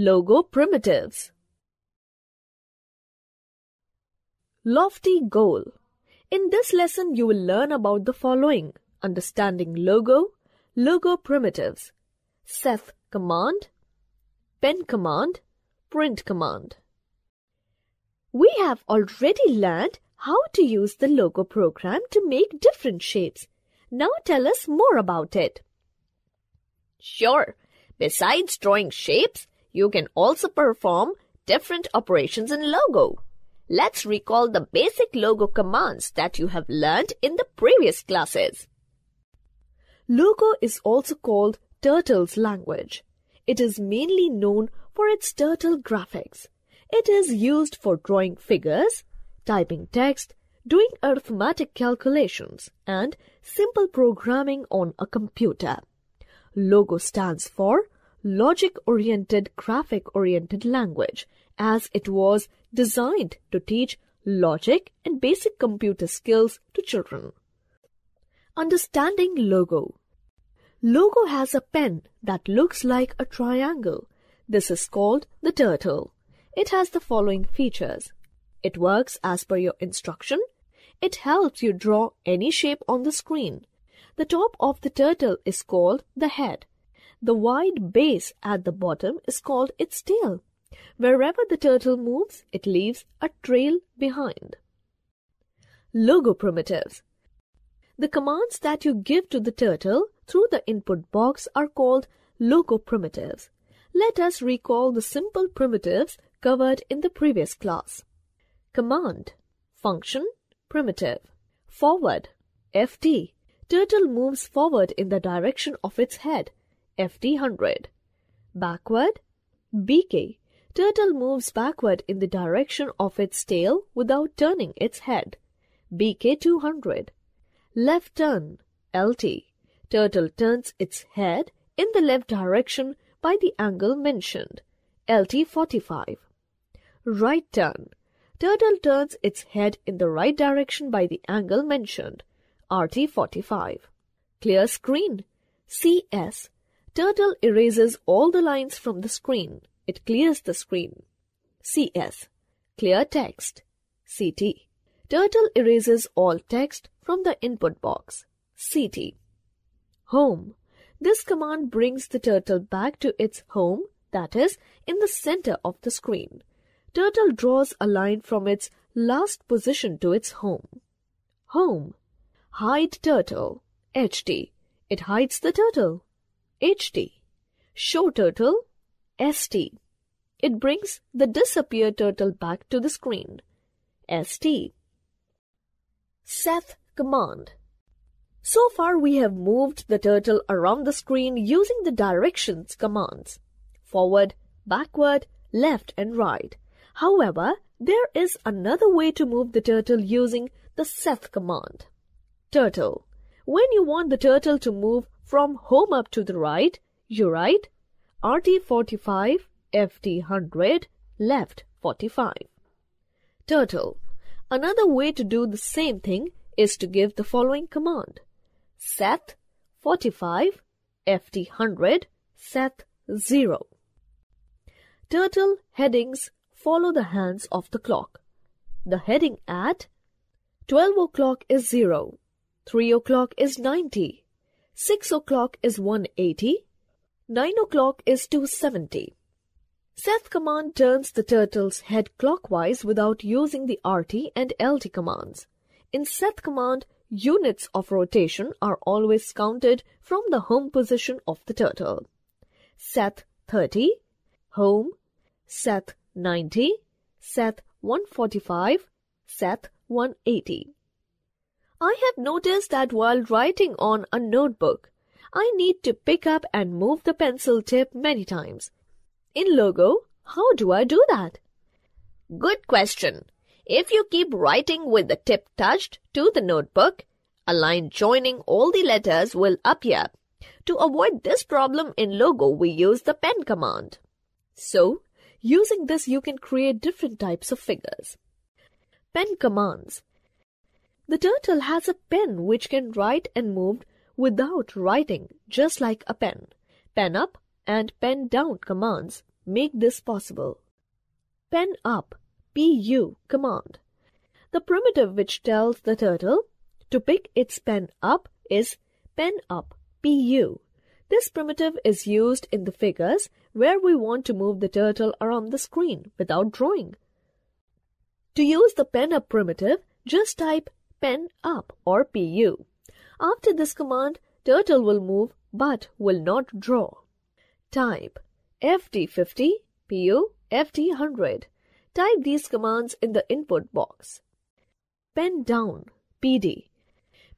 Logo primitives. Lofty goal. In this lesson, you will learn about the following understanding logo, logo primitives, Seth command, pen command, print command. We have already learned how to use the logo program to make different shapes. Now tell us more about it. Sure. Besides drawing shapes, you can also perform different operations in logo. Let's recall the basic logo commands that you have learned in the previous classes. Logo is also called Turtle's language. It is mainly known for its turtle graphics. It is used for drawing figures, typing text, doing arithmetic calculations, and simple programming on a computer. Logo stands for Logic-Oriented Graphic-Oriented Language as it was designed to teach logic and basic computer skills to children. Understanding logo. Logo has a pen that looks like a triangle. This is called the turtle. It has the following features. It works as per your instruction. It helps you draw any shape on the screen. The top of the turtle is called the head. The wide base at the bottom is called its tail. Wherever the turtle moves, it leaves a trail behind. Logo primitives. The commands that you give to the turtle through the input box are called logo primitives. Let us recall the simple primitives covered in the previous class. Command, function, primitive. Forward, FD. Turtle moves forward in the direction of its head, FD100. Backward, BK. Turtle moves backward in the direction of its tail without turning its head, BK200. Left turn, LT. Turtle turns its head in the left direction by the angle mentioned, LT45. Right turn. Turtle turns its head in the right direction by the angle mentioned, RT45. Clear screen, CS. Turtle erases all the lines from the screen. It clears the screen. CS. Clear text, CT. Turtle erases all text from the input box, CT. Home. This command brings the turtle back to its home, that is, in the center of the screen. Turtle draws a line from its last position to its home. Home. Hide turtle. HT. It hides the turtle. HT. Show turtle. ST. It brings the disappeared turtle back to the screen. ST. Seth command. So far we have moved the turtle around the screen using the directions commands. Forward, backward, left and right. However, there is another way to move the turtle using the Seth command. Turtle. When you want the turtle to move from home up to the right, you write RT45, FD100, left 45. Turtle. Another way to do the same thing is to give the following command. Set 45 FD100 set 0. Turtle headings follow the hands of the clock. The heading at 12 o'clock is 0, 3 o'clock is 90, 6 o'clock is 180, 9 o'clock is 270. Seth command turns the turtle's head clockwise without using the RT and LT commands. In Seth command, units of rotation are always counted from the home position of the turtle. Seth 30, home, Seth 90, Seth 145, Seth 180. I have noticed that while writing on a notebook, I need to pick up and move the pencil tip many times. In Logo, how do I do that? Good question. If you keep writing with the tip touched to the notebook, a line joining all the letters will appear. To avoid this problem in Logo, we use the pen command. So, Using this, you can create different types of figures. Pen commands. The turtle has a pen which can write and move without writing, just like a pen. Pen up and pen down commands make this possible. Pen up PU command. The primitive which tells the turtle to pick its pen up is pen up PU. This primitive is used in the figures where we want to move the turtle around the screen without drawing. To use the pen up primitive, just type pen up or PU. After this command, turtle will move but will not draw. Type FD50 PU FD100. Type these commands in the input box. Pen down PD.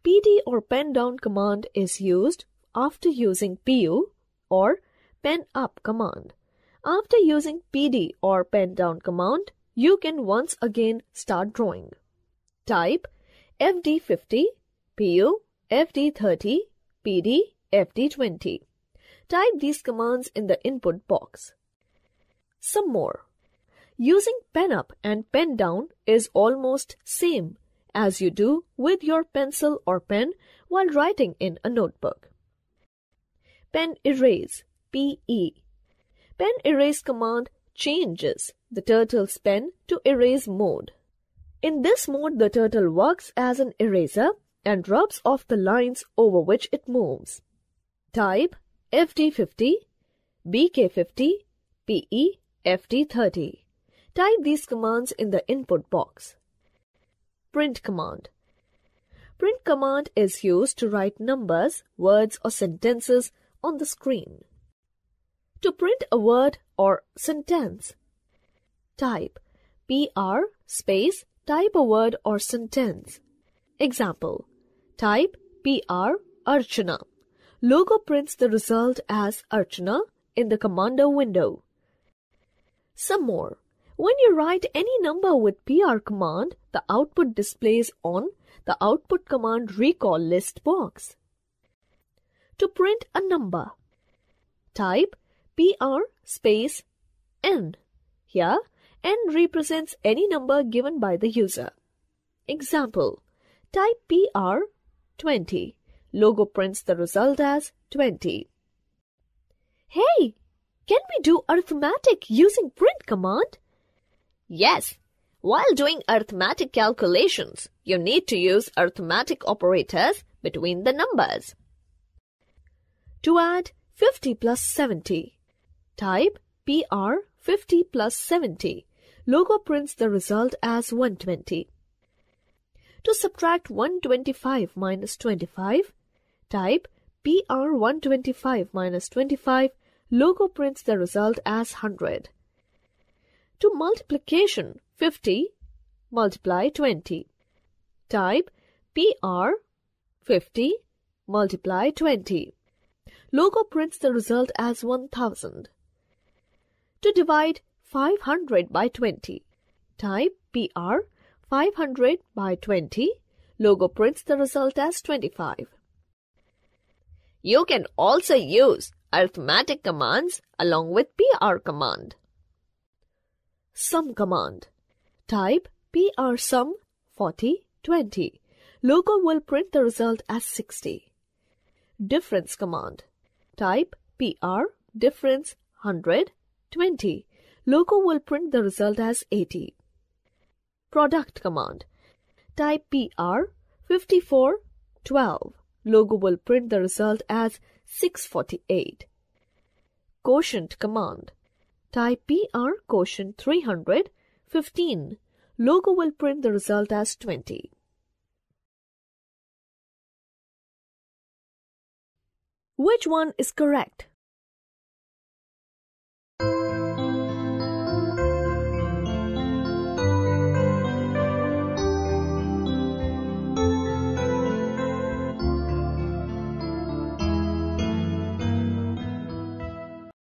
PD or pen down command is used after using PU or pen up command. After using PD or pen down command, you can once again start drawing. Type FD50, PU, FD30, PD, FD20. Type these commands in the input box. Some more. Using pen up and pen down is almost same as you do with your pencil or pen while writing in a notebook. Pen erase, PE. Pen erase command changes the turtle's pen to erase mode. In this mode, the turtle works as an eraser and rubs off the lines over which it moves. Type FD50, BK50, PE, FD30. Type these commands in the input box. Print command. Print command is used to write numbers, words or sentences on the screen. To print a word or sentence, type PR space type a word or sentence. Example, type PR Archana. Logo prints the result as Archana in the Commander window. Some more. When you write any number with PR command, the output displays on the output command recall list box. To print a number, type PR space N. Here, N represents any number given by the user. Example, type PR 20. Logo prints the result as 20. Hey, can we do arithmetic using print command? Yes. While doing arithmetic calculations, you need to use arithmetic operators between the numbers. To add 50 plus 70, type PR 50 plus 70. Logo prints the result as 120. To subtract 125 minus 25, type PR 125 minus 25. Logo prints the result as 100 to multiplication 50 multiply 20. Type PR 50 multiply 20. Logo prints the result as 1000. To divide 500 by 20. Type PR 500 by 20. Logo prints the result as 25. You can also use arithmetic commands along with PR command sum command. Type PR sum 40 20. Logo will print the result as 60. Difference command. Type PR difference 100 20. Logo will print the result as 80. Product command. Type PR 54 12. Logo will print the result as 648. Quotient command. Type PR quotient 300 15. Logo will print the result as 20. Which one is correct?